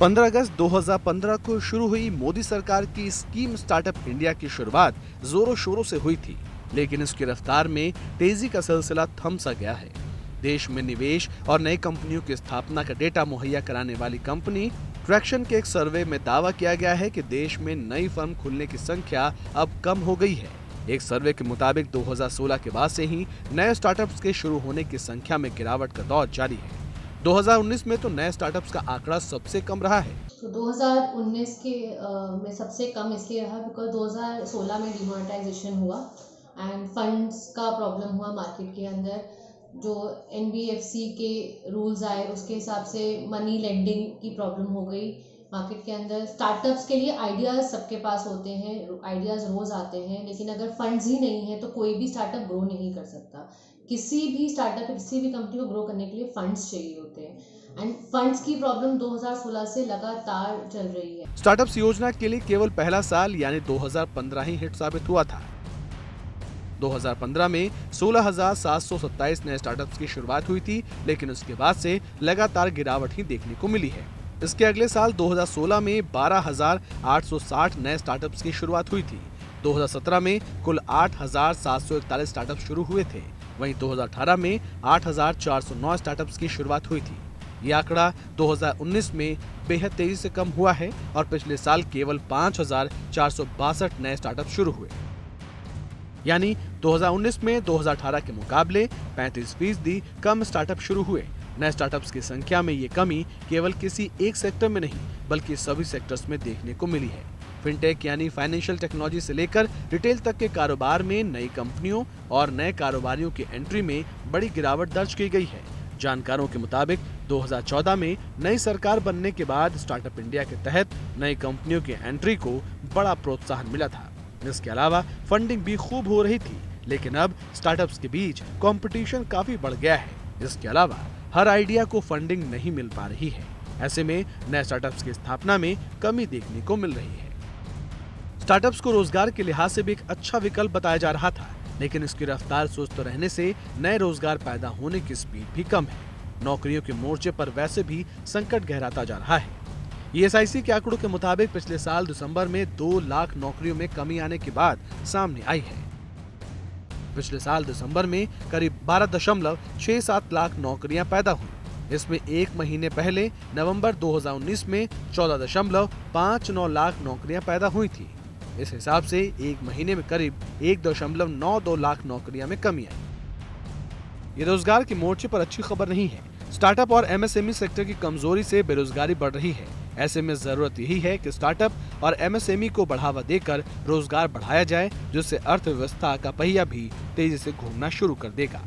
15 अगस्त 2015 को शुरू हुई मोदी सरकार की स्कीम स्टार्टअप इंडिया की शुरुआत जोरों शोरों से हुई थी, लेकिन इसकी रफ्तार में तेज़ी का सिलसिला थम सा गया है। देश में निवेश और नई कंपनियों की स्थापना का डेटा मुहैया कराने वाली कंपनी ट्रैक्शन के एक सर्वे में दावा किया गया है कि देश में नई फर्म खुलने की संख्या अब कम हो गई है। एक सर्वे के मुताबिक 2016 के बाद से ही नए स्टार्टअप्स के शुरू होने की संख्या में गिरावट का दौर जारी है। 2019 में तो नए स्टार्टअप्स का आंकड़ा सबसे कम रहा है। तो 2019 के आ, में सबसे कम इसलिए रहा बिकॉज़ 2016 में डिमोनेटाइजेशन हुआ एंड फंड्स का प्रॉब्लम हुआ मार्केट के अंदर। जो एनबीएफसी के रूल्स आए उसके हिसाब से मनी लेंडिंग की प्रॉब्लम हो गई मार्केट के अंदर। स्टार्टअप्स के लिए आइडियाज़ सबके पास होते हैं आइडियाज़ रोज़ आते हैं लेकिन अगर फंड्स ही नहीं है तो कोई भी स्टार्टअप ग्रो नहीं कर सकता। किसी भी स्टार्टअप किसी भी कंपनी को ग्रो करने के लिए फंड्स चाहिए होते हैं। एंड फंड्स की प्रॉब्लम 2016 से लगातार चल रही है। स्टार्टअप्स योजना के लिए केवल पहला साल यानी 2015 ही हिट साबित हुआ था। 2015 में 16,727 नए स्टार्टअप्स की शुरुआत हुई थी लेकिन उसके बाद से लगातार गिरावट ही देखने को मिली है। इसके अगले साल 2016 में 12,860 नए स्टार्टअप्स की शुरुआत हुई थी। 2017 में कुल 8,741 स्टार्टअप शुरू हुए थे। वहीं 2018 में 8,409 स्टार्टअप्स की शुरुआत हुई थी। ये आंकड़ा 2019 में बेहद तेज़ी से कम हुआ है और पिछले साल केवल पाँच नए स्टार्टअप शुरू हुए। यानी 2019 में 2018 के मुकाबले 35 फ़ीसदी कम स्टार्टअप शुरू हुए। नए स्टार्टअप्स की संख्या में ये कमी केवल किसी एक सेक्टर में नहीं बल्कि सभी सेक्टर्स में देखने को मिली है। फिनटेक यानी फाइनेंशियल टेक्नोलॉजी से लेकर रिटेल तक के कारोबार में नई कंपनियों और नए कारोबारियों की एंट्री में बड़ी गिरावट दर्ज की गई है। जानकारों के मुताबिक 2014 में नई सरकार बनने के बाद स्टार्टअप इंडिया के तहत नई कंपनियों की एंट्री को बड़ा प्रोत्साहन मिला था। इसके अलावा फंडिंग भी खूब हो रही थी, लेकिन अब स्टार्टअप्स के बीच कंपटीशन काफ़ी बढ़ गया है। इसके अलावा हर आइडिया को फंडिंग नहीं मिल पा रही है। ऐसे में नए स्टार्टअप्स की स्थापना में कमी देखने को मिल रही है। स्टार्टअप्स को रोज़गार के लिहाज से भी एक अच्छा विकल्प बताया जा रहा था, लेकिन इसकी रफ्तार सुस्त रहने से नए रोज़गार पैदा होने की स्पीड भी कम है। नौकरियों के मोर्चे पर वैसे भी संकट गहराता जा रहा है। ईएसआईसी के आंकड़ों के मुताबिक पिछले साल दिसंबर में दो लाख नौकरियों में कमी आने के बाद सामने आई है। पिछले साल दिसंबर में करीब बारह दशमलव छह सात लाख नौकरियाँ पैदा हुई। इसमें एक महीने पहले नवंबर 2019 में चौदह दशमलव पाँच नौ लाख नौकरियाँ पैदा हुई थी। इस हिसाब से एक महीने में करीब एक दशमलव नौ दो लाख नौकरियाँ में कमी आई। ये रोज़गार के मोर्चे पर अच्छी खबर नहीं है। स्टार्टअप और एमएसएमई सेक्टर की कमज़ोरी से बेरोजगारी बढ़ रही है। ऐसे में ज़रूरत यही है कि स्टार्टअप और एमएसएमई को बढ़ावा देकर रोज़गार बढ़ाया जाए, जिससे अर्थव्यवस्था का पहिया भी तेज़ी से घूमना शुरू कर देगा।